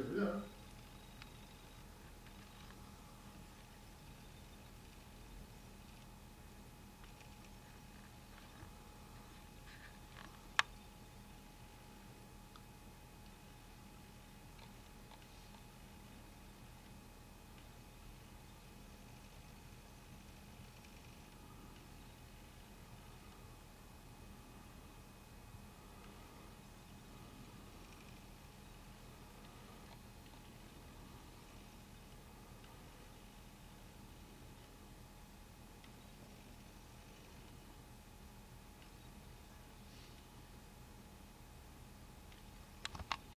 Tabii ya.